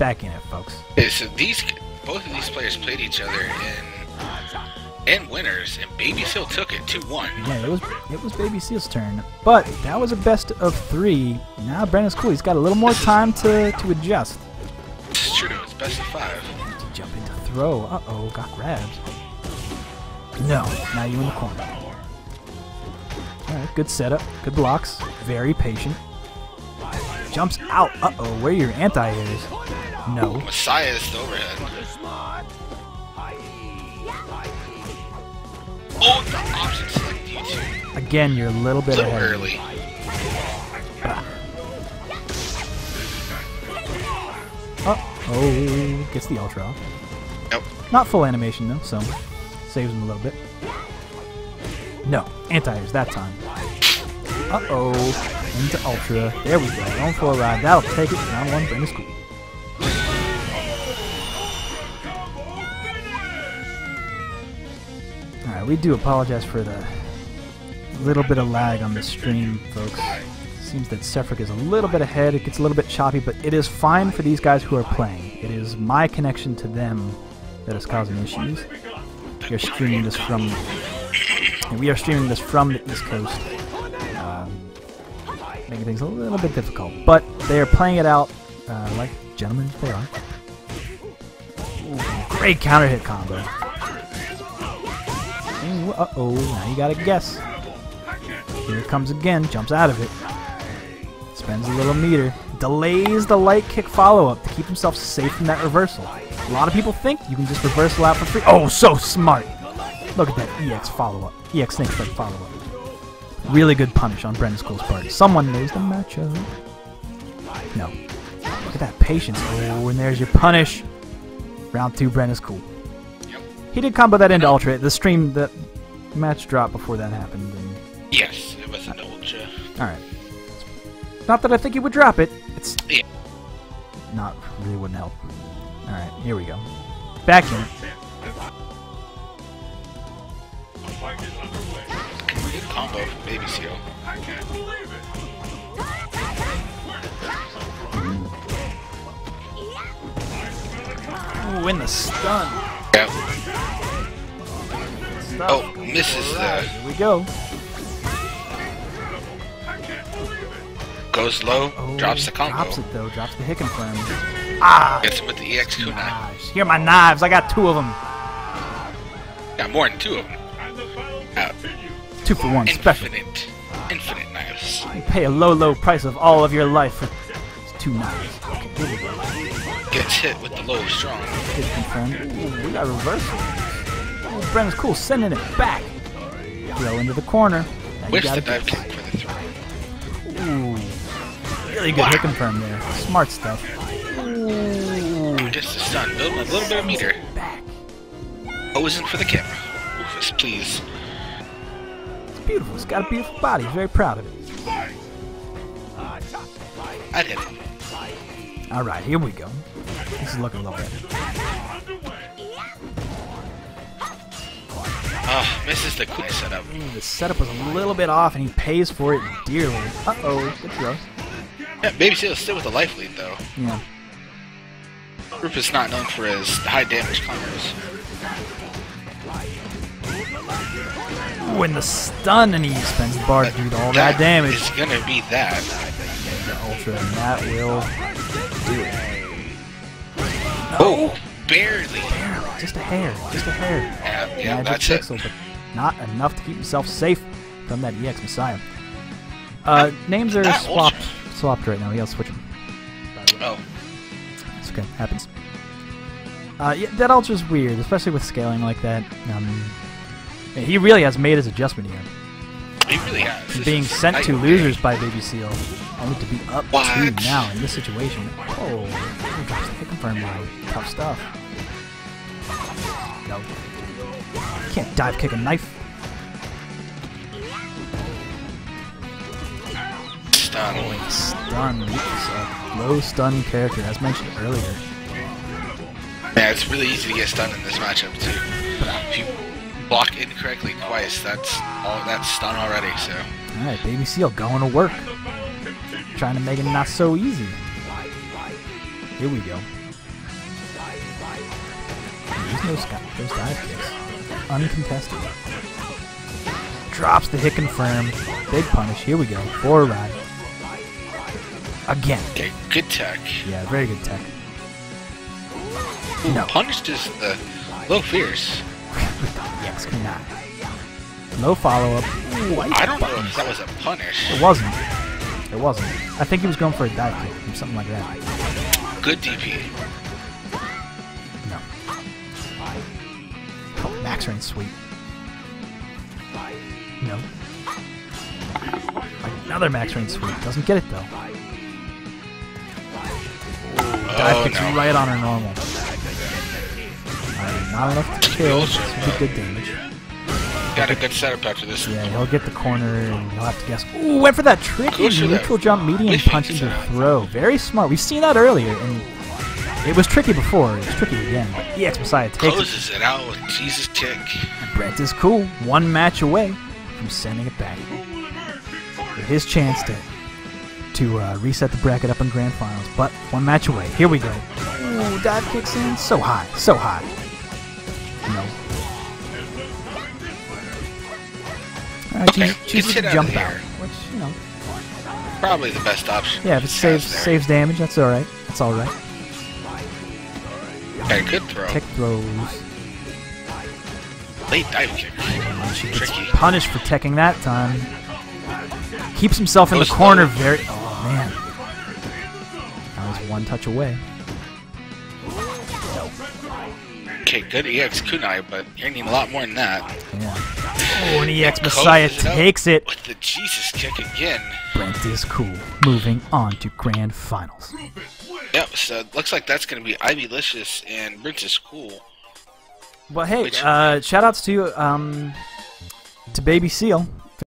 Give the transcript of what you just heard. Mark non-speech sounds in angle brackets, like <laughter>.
Back in it, folks. Okay, so these both of these players played each other in in winners, and Baby Seal took it two one. Yeah, it was it was Baby Seal's turn, but that was a best of three. Now Brent is cool. He's got a little more time to to adjust. It's true. It's best of five. Jump into throw. Uh oh, got grabbed. No, now you in the corner. All right, good setup, good blocks, very patient. Jumps out. Uh oh, where are your anti-airs? No. Messiah is the overhead. Oh, the option select you two. Again, you're a little bit A little ahead. early. Oh, oh, gets the ultra off. Nope. Not full animation though, so saves him a little bit. No, anti-airs that time. Uh oh, into ultra. There we go. Going for a ride. That'll take it. Round one, Brent is cool. Alright, we do apologize for the little bit of lag on the stream, folks. Seems that Sefric is a little bit ahead. It gets a little bit choppy, but it is fine for these guys who are playing. It is my connection to them that is causing issues. We are streaming this from. we are streaming this from the East Coast, um, making things a little bit difficult. But they are playing it out uh, like gentlemen they are. Ooh, great counter hit combo. Oh, now you gotta guess. Here it comes again, jumps out of it. Spends a little meter. Delays the light kick follow up to keep himself safe from that reversal. A lot of people think you can just reversal out for free. Oh, so smart! Look at that EX follow up. EX snake strike follow up. Really good punish on Brent is cool's part. Someone knows the matchup. No. Look at that patience. Oh, and there's your punish. Round two, Brent is cool. He did combo that into Ultra. The stream, the match dropped before that happened. And Yes, it was an ultra. Alright. Not that I think he would drop it. It's Yeah. not really wouldn't help. Alright, here we go. Back in. Good combo from Baby Seal. Mm-hmm. Ooh, in the stun. Yeah. Oh, misses the Here we go. goes low, Oh, drops the combo. Drops it though. Drops the hit confirm. Ah! Gets him with the EX kunai. Gosh. Here are my knives. I got two of them. Got more than two of them. Out. Two for one. Special. Infinite, infinite knives. You pay a low, low price of all of your life for two knives. Okay, here we go. Gets hit with the low strong. Hit confirmed. Ooh, we got reversal. Brent is cool. Sending it back. Throw into the corner. Now you gotta the dive kick for the throw. Ooh. Really good hit confirm there. Smart stuff. Ooh. Just a stun, building a little bit of meter. Back. Posing for the camera. Rufus, please. It's beautiful. It's got a beautiful body. He's very proud of it. I did it. All right, here we go. This is looking a little better. Oh, misses the quick setup. The setup was a little bit off, and he pays for it dearly. Uh-oh. Good throw. Yeah, Baby Seal is still with the life lead though. Yeah. Rufus not known for his high damage counters. Ooh, and the stun, and he spends bar to do all that damage. It's gonna be that. The ultra, and that will do it. Oh, barely. Barely, just a hair, just a hair. Yeah, yeah, Magic that's it. pixel, but not enough to keep himself safe from that EX Messiah. Uh, names are swapped, swapped right now. He else switch them. Oh, It's okay, happens. Uh, yeah, that ultra's weird, especially with scaling like that. Um, he really has made his adjustment here. he really has. Being sent to losers by Baby Seal, only to be up What? two now in this situation. Oh, he drops the hit confirm line. Tough stuff. No. Can't dive kick a knife. Stun. Stun. He's a low stun character, as mentioned earlier. Yeah, it's really easy to get stunned in this matchup too. If you block incorrectly twice, that's all. That's stun already. So Alright, Baby Seal going to work. Trying to make it not so easy. Here we go. There's no sky. Those dive kicks. Uncontested. Drops the hit confirmed. Big punish. Here we go. For a ride. Again. Okay, good tech. Yeah, very good tech. Ooh, No. Punished is uh, low fierce. <laughs> Yes, kunai. No follow up. White I don't know if that was a punish. It wasn't. It wasn't. I think he was going for a dive kick or something like that. Good DP. No. Oh, max range sweep. No. Another max range sweep. Doesn't get it though. Dive Oh kicks no. right on her normal. Alright, not enough to kill. This would be good damage. Got a good setup after this. Yeah, he'll get the corner and he'll have to guess. Ooh, went for that tricky neutral jump medium punch into throw. Very smart. We've seen that earlier, and it was tricky before. It's tricky again. But EX Messiah takes it. Closes it out with Jesus kick. Brent is cool, one match away from sending it back. With his chance to to uh, reset the bracket up in grand finals, but one match away. Here we go. Ooh, dive kicks in so high, so high. No. Uh, okay, choose, choose gets to it out jump of out, which you know, Probably the best option. yeah, if it saves saves damage, that's all right. That's all right. Okay, good throw. Tech throws. Late dive kick. She gets Tricky. punished for teching that time. Keeps himself in the corner very. Oh man. That was one touch away. Okay, good EX kunai, but you're needing a lot more than that. Yeah. Oh, and EX Messiah it takes it. With the Jesus kick again. Brent is cool. Moving on to grand finals. Yep, so looks like that's going to be Ivy Licious and Brent is cool. Well, hey, Which- uh, shout outs to um, to Baby Seal.